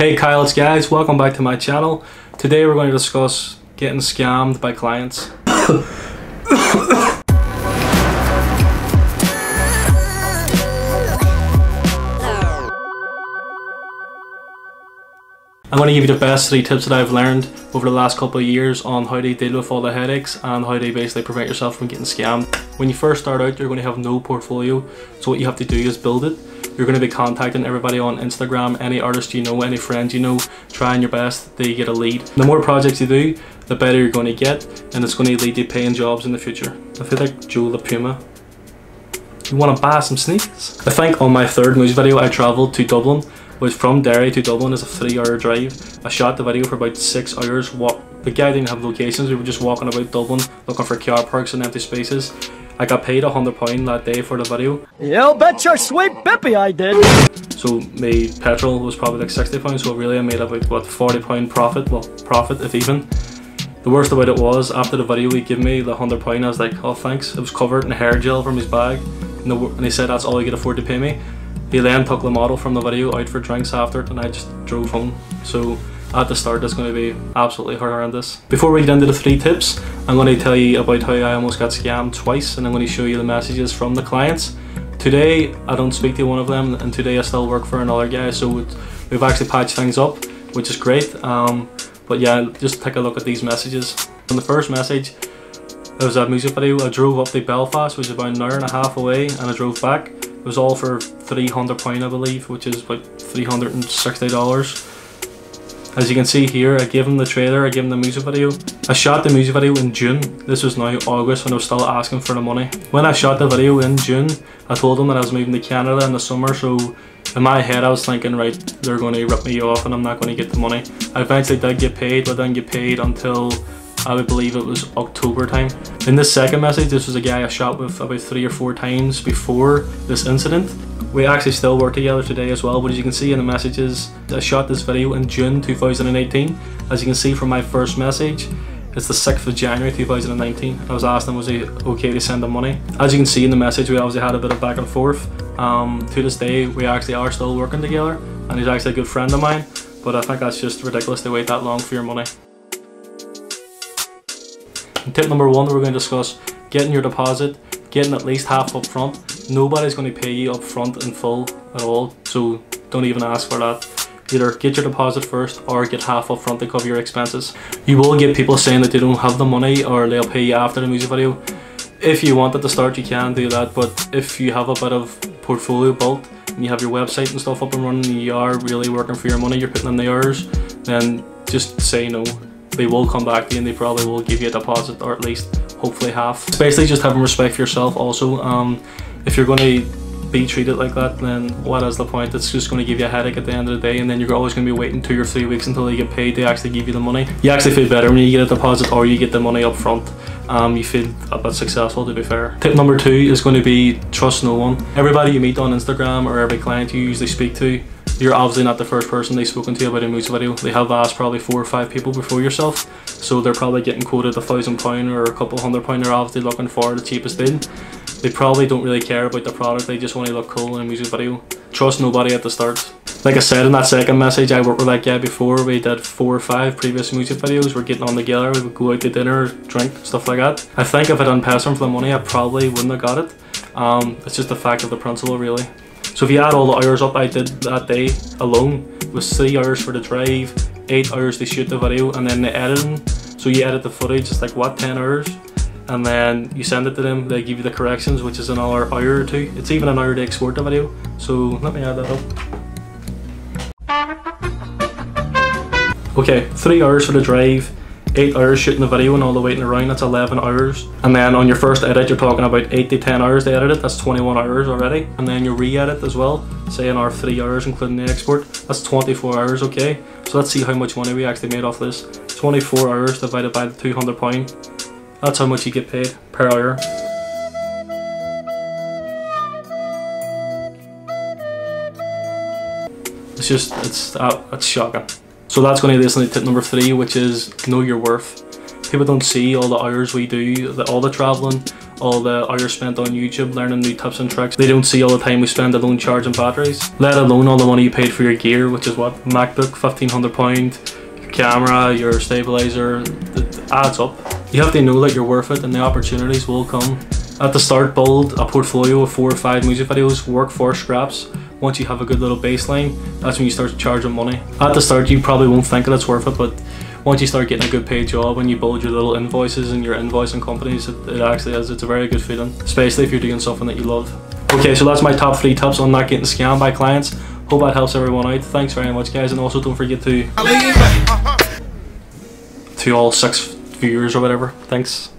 Hey Kyle, it's guys, welcome back to my channel. Today we're going to discuss getting scammed by clients. I'm going to give you the best three tips that I've learned over the last couple of years on how to deal with all the headaches and how to basically prevent yourself from getting scammed. When you first start out, you're going to have no portfolio, so what you have to do is build it. You're going to be contacting everybody on Instagram, any artist you know, any friends you know, trying your best to get a lead. The more projects you do, the better you're going to get, and it's going to lead to paying jobs in the future. I feel like Joe the Puma. You want to buy some sneakers? I think on my third music video, I travelled to Dublin was from Derry to Dublin is a three hour drive. I shot the video for about six hours. Walk the guy didn't have locations, we were just walking about Dublin looking for car parks and empty spaces. I got paid a hundred pound that day for the video. You bet your sweet bippy I did. So my petrol was probably like sixty pounds, so really I made about what forty pound profit, well profit if even. The worst about it was after the video he gave me the hundred pound, I was like, oh thanks. It was covered in hair gel from his bag, and, the, and he said that's all he could afford to pay me. He then took the model from the video out for drinks after it and I just drove home. So at the start it's going to be absolutely horrendous. Before we get into the three tips, I'm going to tell you about how I almost got scammed twice and I'm going to show you the messages from the clients. Today I don't speak to one of them and today I still work for another guy so we've actually patched things up which is great. Um, but yeah, just take a look at these messages. On the first message, it was a music video. I drove up to Belfast, which is about an hour and a half away, and I drove back. It was all for £300 I believe, which is about $360. As you can see here, I gave him the trailer, I gave him the music video. I shot the music video in June. This was now August when I was still asking for the money. When I shot the video in June, I told him that I was moving to Canada in the summer, so in my head I was thinking, right, they're going to rip me off and I'm not going to get the money. I eventually did get paid, but I didn't get paid until I would believe it was October time. In this second message, this was a guy I shot with about three or four times before this incident. We actually still work together today as well, but as you can see in the messages, I shot this video in June 2018. As you can see from my first message, it's the 6th of January 2019. I was asking was he okay to send the money. As you can see in the message, we obviously had a bit of back and forth. Um, to this day, we actually are still working together, and he's actually a good friend of mine, but I think that's just ridiculous to wait that long for your money. Tip number one we're going to discuss getting your deposit, getting at least half up front. Nobody's going to pay you up front in full at all, so don't even ask for that. Either get your deposit first or get half up front to cover your expenses. You will get people saying that they don't have the money or they'll pay you after the music video. If you want at the start you can do that, but if you have a bit of portfolio built and you have your website and stuff up and running and you are really working for your money, you're putting in the hours, then just say no they will come back to you and they probably will give you a deposit or at least hopefully half. Basically just having respect for yourself also. Um, if you're going to be treated like that then what is the point it's just going to give you a headache at the end of the day and then you're always going to be waiting two or three weeks until you get paid to actually give you the money you actually feel better when you get a deposit or you get the money up front um, you feel a bit successful to be fair tip number two is going to be trust no one everybody you meet on instagram or every client you usually speak to you're obviously not the first person they've spoken to about a music video. They have asked probably four or five people before yourself. So they're probably getting quoted a thousand pound or a couple hundred pound. They're obviously looking for the cheapest deal. They probably don't really care about the product. They just want to look cool in a music video. Trust nobody at the start. Like I said in that second message, I worked with that guy before. We did four or five previous music videos. We're getting on together. We would go out to dinner, drink, stuff like that. I think if I didn't pass for the money, I probably wouldn't have got it. Um, it's just the fact of the principle, really. So if you add all the hours up I did that day alone, was 3 hours for the drive, 8 hours to shoot the video, and then the editing. So you edit the footage, it's like what, 10 hours? And then you send it to them, they give you the corrections, which is another hour or two. It's even an hour to export the video. So let me add that up. Okay, 3 hours for the drive, 8 hours shooting the video and all the waiting around, that's 11 hours. And then on your first edit, you're talking about 8 to 10 hours to edit it, that's 21 hours already. And then you re-edit as well, say another 3 hours including the export, that's 24 hours, okay? So let's see how much money we actually made off this. 24 hours divided by the 200 pound. That's how much you get paid per hour. It's just, it's, uh, it's shocking. So that's going to lead us to tip number three, which is know your worth. People don't see all the hours we do, all the traveling, all the hours spent on YouTube learning new tips and tricks. They don't see all the time we spend alone charging batteries, let alone all the money you paid for your gear, which is what MacBook, £1,500, your camera, your stabilizer, it adds up. You have to know that you're worth it and the opportunities will come. At the start, build a portfolio of four or five music videos, work for scraps. Once you have a good little baseline, that's when you start charging money. At the start, you probably won't think that it's worth it, but once you start getting a good paid job and you build your little invoices and your invoicing companies, it, it actually is. It's a very good feeling, especially if you're doing something that you love. Okay, so that's my top three tips on not getting scammed by clients. Hope that helps everyone out. Thanks very much, guys, and also don't forget to to all six viewers or whatever. Thanks.